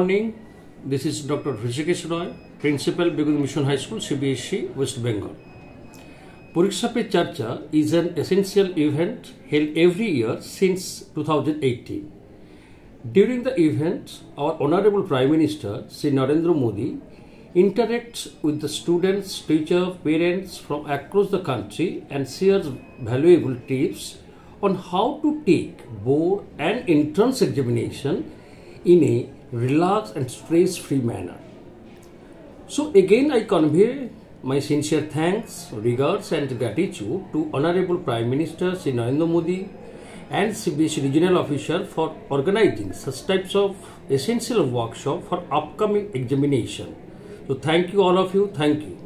morning. This is Dr. Hrishikesh Roy, Principal Begum Mission High School, CBSE, West Bengal. Pariksha Pe Charcha is an essential event held every year since 2018. During the event, our Honorable Prime Minister, Sri Narendra Modi, interacts with the students, teachers, parents from across the country and shares valuable tips on how to take board and entrance examination in a relaxed and stress-free manner. So again, I convey my sincere thanks, regards, and gratitude to Honorable Prime Minister Sri Narendra Modi and CBSE regional officer for organizing such types of essential workshop for upcoming examination. So thank you all of you. Thank you.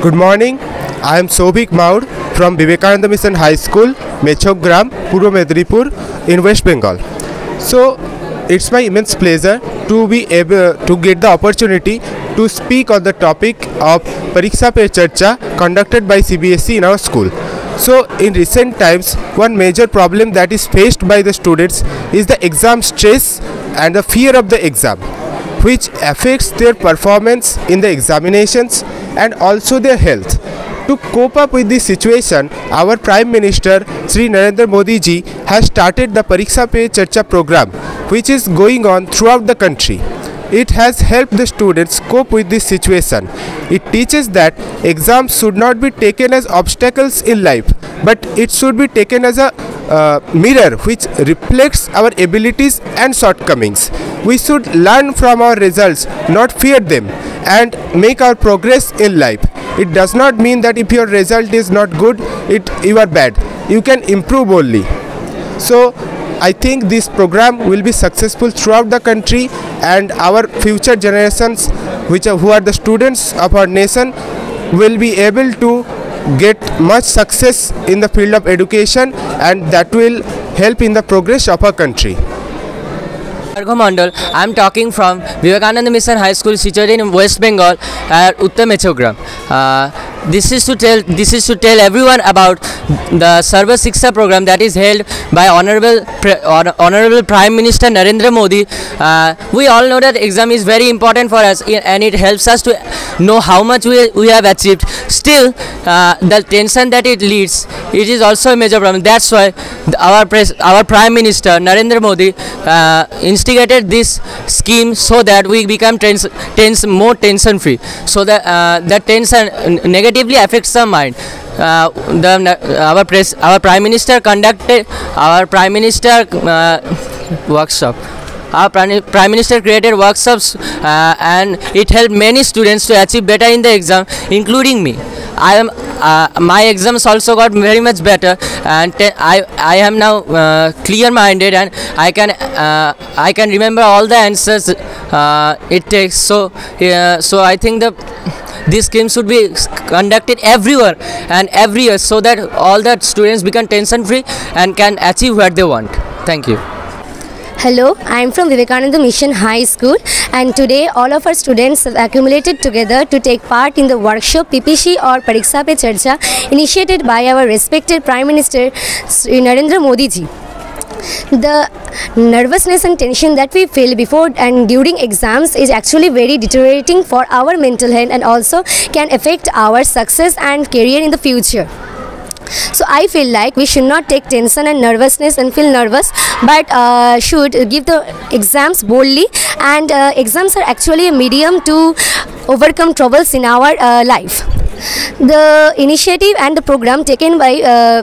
Good morning. I am Sobhik Maur from Vivekananda Mission High School, Mechogram, Purbo Medinipur in West Bengal. So it's my immense pleasure to be able to get the opportunity to speak on the topic of Pariksha Pe Charcha conducted by CBSE in our school. So in recent times, one major problem that is faced by the students is the exam stress and the fear of the exam which affects their performance in the examinations and also their health. To cope up with this situation, our Prime Minister Sri Narendra Modi ji has started the Pariksha Pe Charcha program which is going on throughout the country. It has helped the students cope with this situation. It teaches that exams should not be taken as obstacles in life, but it should be taken as a uh, mirror which reflects our abilities and shortcomings. We should learn from our results, not fear them, and make our progress in life. It does not mean that if your result is not good, it you are bad. You can improve only. So I think this program will be successful throughout the country and our future generations which are, who are the students of our nation will be able to get much success in the field of education and that will help in the progress of our country. Argo Mandal. I'm talking from Vivekananda Mission High School situated in West Bengal at Uttar Mechogram. Uh, this is to tell this is to tell everyone about the Sarva Shiksha program that is held by honorable Pre- Hon- Prime Minister Narendra Modi. Uh, we all know that exam is very important for us and it helps us to know how much we, we have achieved. Still, uh, the tension that it leads, it is also a major problem. That's why our our Prime Minister Narendra Modi uh, instigated this scheme so that we become tens- tens- more tension free. So that uh, that tension n- negatively affects the mind. Uh, the our press, our Prime Minister conducted our Prime Minister uh, workshop. Our Prime Prime Minister created workshops uh, and it helped many students to achieve better in the exam, including me. I am uh, my exams also got very much better, and I I am now uh, clear-minded and I can uh, I can remember all the answers uh, it takes. So uh, so I think the this scheme should be conducted everywhere and every year so that all the students become tension free and can achieve what they want. Thank you. Hello, I am from Vivekananda Mission High School and today all of our students have accumulated together to take part in the workshop PPC or Pariksha Pe Charcha initiated by our respected Prime Minister Sri Narendra Modi ji. The nervousness and tension that we feel before and during exams is actually very deteriorating for our mental health and also can affect our success and career in the future. So I feel like we should not take tension and nervousness and feel nervous, but uh, should give the exams boldly. And uh, exams are actually a medium to overcome troubles in our uh, life. The initiative and the program taken by uh,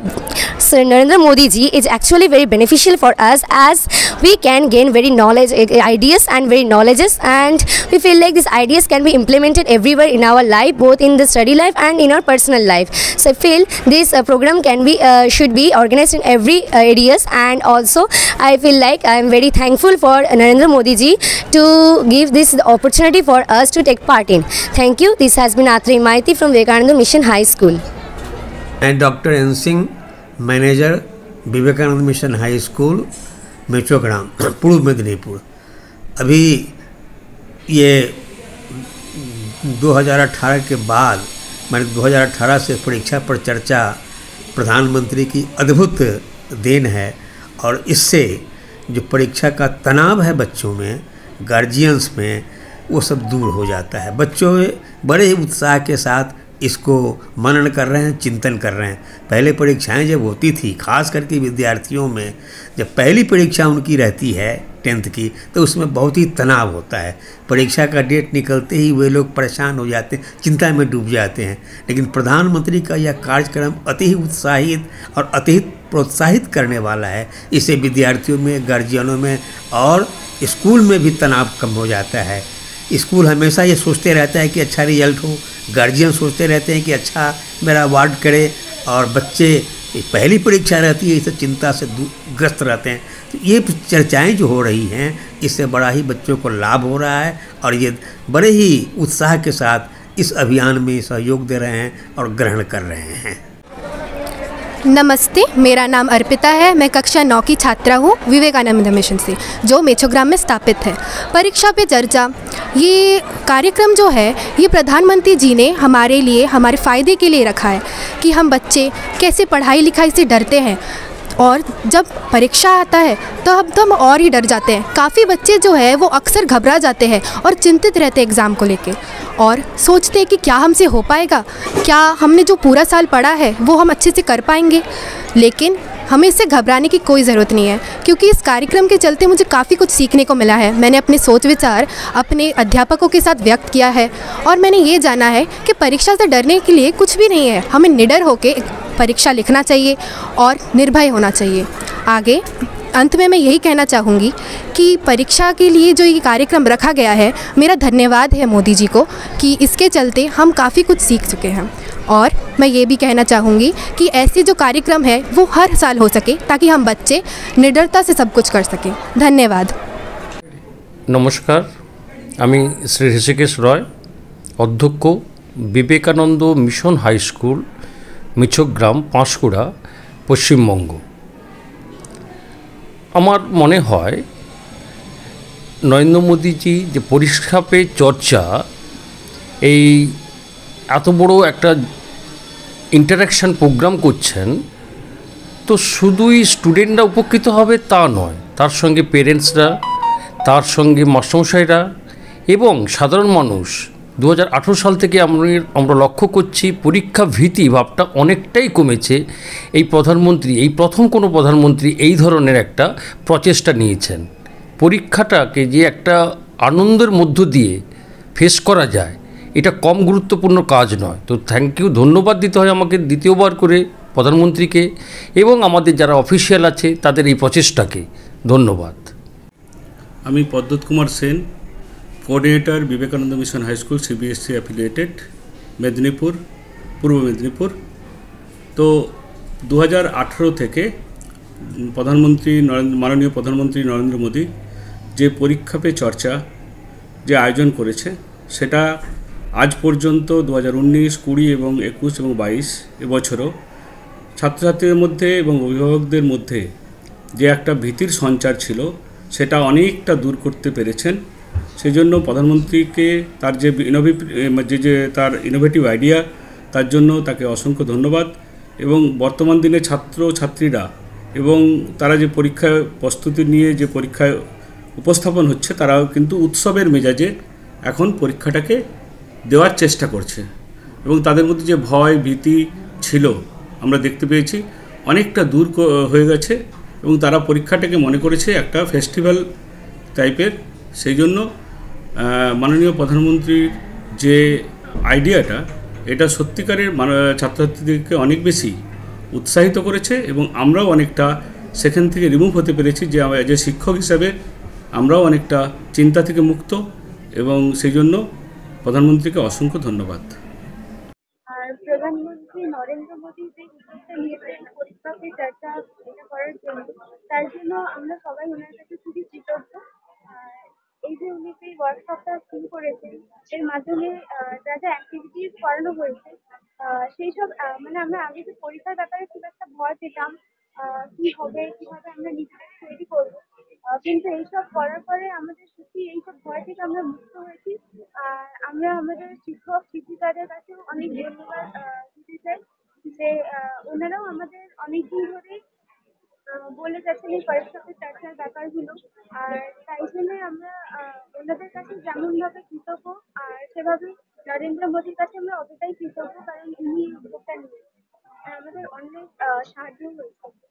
Sir Narendra Modi ji is actually very beneficial for us as we can gain very knowledge ideas and very knowledges and we feel like these ideas can be implemented everywhere in our life both in the study life and in our personal life. So i feel this uh, program can be uh, should be organized in every uh, areas and also i feel like i am very thankful for narendra modi ji to give this opportunity for us to take part in. Thank you. This has been atri maiti from vivekananda mission high school and Dr. N. Singh, manager, Vivekananda mission high school Mechogram Purba Medinipur अभी ये 2018 के बाद मैंने 2018 से परीक्षा पर चर्चा प्रधानमंत्री की अद्भुत देन है और इससे जो परीक्षा का तनाव है बच्चों में गार्जियंस में वो सब दूर हो जाता है बच्चों में बड़े ही उत्साह के साथ इसको मनन कर रहे हैं, चिंतन कर रहे हैं। पहले परीक्षाएँ जब होती थी, खास करके विद्यार्थियों में, जब पहली परीक्षा उनकी रहती है, टेंथ की तो उसमें बहुत ही तनाव होता है। परीक्षा का डेट निकलते ही वे लोग परेशान हो जाते हैं, चिंता में डूब जाते हैं। लेकिन प्रधानमंत्री का यह कार्यक्रम अति ही उत्साहित और अति प्रोत्साहित करने वाला है। इससे विद्यार्थियों में, गार्जियनों में और स्कूल में भी तनाव कम हो जाता है। स्कूल हमेशा ये सोचते रहता है कि अच्छा रिज़ल्ट हो गार्जियन सोचते रहते हैं कि अच्छा मेरा अवार्ड करे और बच्चे पहली परीक्षा रहती है इससे चिंता से ग्रस्त रहते हैं। तो ये चर्चाएँ जो हो रही हैं, इससे बड़ा ही बच्चों को लाभ हो रहा है और ये बड़े ही उत्साह के साथ इस अभियान में सहयोग दे रहे हैं और ग्रहण कर रहे हैं। नमस्ते, मेरा नाम अर्पिता है। मैं कक्षा नौ की छात्रा हूँ, विवेकानंद मिशन से, जो मेछोग्राम में स्थापित है। परीक्षा पे चर्चा। ये कार्यक्रम जो है, ये प्रधानमंत्री जी ने हमारे लिए, हमारे फ़ायदे के लिए रखा है कि हम बच्चे कैसे पढ़ाई लिखाई से डरते हैं। और जब परीक्षा आता है तो अब तो हम और ही डर जाते हैं। काफ़ी बच्चे जो है, वो अक्सर घबरा जाते हैं और चिंतित रहते हैं एग्ज़ाम को लेके और सोचते हैं कि क्या हमसे हो पाएगा? क्या हमने जो पूरा साल पढ़ा है, वो हम अच्छे से कर पाएँगे? लेकिन हमें इससे घबराने की कोई ज़रूरत नहीं है, क्योंकि इस कार्यक्रम के चलते मुझे काफ़ी कुछ सीखने को मिला है। मैंने अपने सोच विचार, अपने अध्यापकों के साथ व्यक्त किया है, और मैंने ये जाना है कि परीक्षा से डरने के लिए कुछ भी नहीं है। हमें निडर होकर परीक्षा लिखना चाहिए और निर्भय होना चाहिए। आगे, अंत में मैं यही कहना चाहूँगी कि परीक्षा के लिए जो ये कार्यक्रम रखा गया है, मेरा धन्यवाद है मोदी जी को कि इसके चलते हम काफ़ी कुछ सीख चुके हैं। और मैं ये भी कहना चाहूँगी कि ऐसे जो कार्यक्रम है वो हर साल हो सके ताकि हम बच्चे निडरता से सब कुछ कर सकें धन्यवाद নমস্কার আমি শ্রী ঋষিকেশ রয় অধ্যক্ষ Vivekananda mission high school Michhagram Panskura Paschimbanga আমার মনে হয় নরেন্দ্র মোদীজি যে পরীক্ষা পে চর্চা এই এত বড় একটা ইন্টারাকশান প্রোগ্রাম করছেন, তো শুধুই স্টুডেন্টরা উপকৃত হবে তা নয়, তার সঙ্গে পেরেন্টসরা তার সঙ্গে মাস্টারমশাইরা এবং সাধারণ মানুষ। দু হাজার আঠেরো সাল থেকে আমরা আমরা লক্ষ্য করছি পরীক্ষা ভীতি ভাবটা অনেকটাই কমেছে। এই প্রধানমন্ত্রী, এই প্রথম কোনো প্রধানমন্ত্রী এই ধরনের একটা প্রচেষ্টা নিয়েছেন। পরীক্ষাটাকে যে একটা আনন্দের মধ্য দিয়ে ফেস করা যায় এটা কম গুরুত্বপূর্ণ কাজ নয়। তো থ্যাংক ইউ ধন্যবাদ দিতে হয় আমাকে দ্বিতীয়বার করে প্রধানমন্ত্রীকে এবং আমাদের যারা অফিসিয়াল আছে তাদের এই প্রচেষ্টাকে। ধন্যবাদ। আমি পদ্মত Kumar Sen coordinator Vivekananda mission high school CBSE affiliated Medinipur Purba Medinipur তো দু হাজার আঠেরো থেকে প্রধানমন্ত্রী নরেন্দ্র, মাননীয় প্রধানমন্ত্রী নরেন্দ্র মোদী যে পরীক্ষা পে চর্চা, যে আয়োজন করেছে, সেটা আজ পর্যন্ত দু হাজার উনিশ, কুড়ি এবং একুশ এবং বাইশ এবছরও ছাত্রছাত্রীদের মধ্যে এবং অভিভাবকদের মধ্যে যে একটা ভীতির সঞ্চার ছিল, সেটা অনেকটা দূর করতে পেরেছেন। সেই জন্য প্রধানমন্ত্রীকে তার যে ইনোভেট যে যে, তার ইনোভেটিভ আইডিয়া তার জন্য তাকে অসংখ্য ধন্যবাদ এবং বর্তমান দিনে ছাত্র ছাত্রীরা এবং তারা যে পরীক্ষায় প্রস্তুতি নিয়ে যে পরীক্ষায় উপস্থাপন হচ্ছে, তারাও কিন্তু উৎসবের মেজাজে এখন পরীক্ষাটাকে দেওয়ার চেষ্টা করছে। এবং তাদের মধ্যে যে ভয়, ভীতি ছিল, আমরা দেখতে পেয়েছি, অনেকটা দূর হয়ে গেছে এবং তারা পরীক্ষাটাকে মনে করেছে একটা ফেস্টিভ্যাল টাইপের। সেই জন্য মাননীয় প্রধানমন্ত্রীর যে আইডিয়াটা, এটা সত্যিকারের ছাত্রছাত্রীদেরকে অনেক বেশি উৎসাহিত করেছে এবং আমরাও অনেকটা সেখান থেকে রিমুভ হতে পেরেছি যে যে শিক্ষক হিসাবে আমরাও অনেকটা চিন্তা থেকে মুক্ত এবং সেই জন্য প্রধানমন্ত্রীকে অসংখ্য ধন্যবাদ। প্রধানমন্ত্রী নরেন্দ্র যে করার জন্য, তার জন্য আমরা সবাই কাছে খুবই এই যে শুরু করেছেন, এর মাধ্যমে যা যা করানো হয়েছে সেই সব মানে আমরা আগে যে পরীক্ষার ব্যাপারে খুব একটা ভয় পেতাম কি হবে, কীভাবে আমরা নিজেদের তৈরি করব। কিন্তু এইসব করার পরে আমাদের সত্যি এইসব ভয় থেকে আমরা মুক্ত হয়েছি। আর আমরা আমাদের শিক্ষক, শিক্ষিকাদের কাছেও অনেক ধন্যবাদ দিতে চাই যে ওনারাও আমাদের অনেকদিন ধরেই বলে যাচ্ছেন এই পরীক্ষা পে চর্চার ব্যাপারগুলো। আর তাই জন্য আমরা ওনাদের কাছে যেমন ভাবে কৃতজ্ঞ, আর সেভাবে নরেন্দ্র মোদীর কাছে আমরা অতটাই কৃতজ্ঞ, কারণ উনি উদ্যোগটা নিয়েছেন। আমাদের অনেক সাহায্য হয়েছে।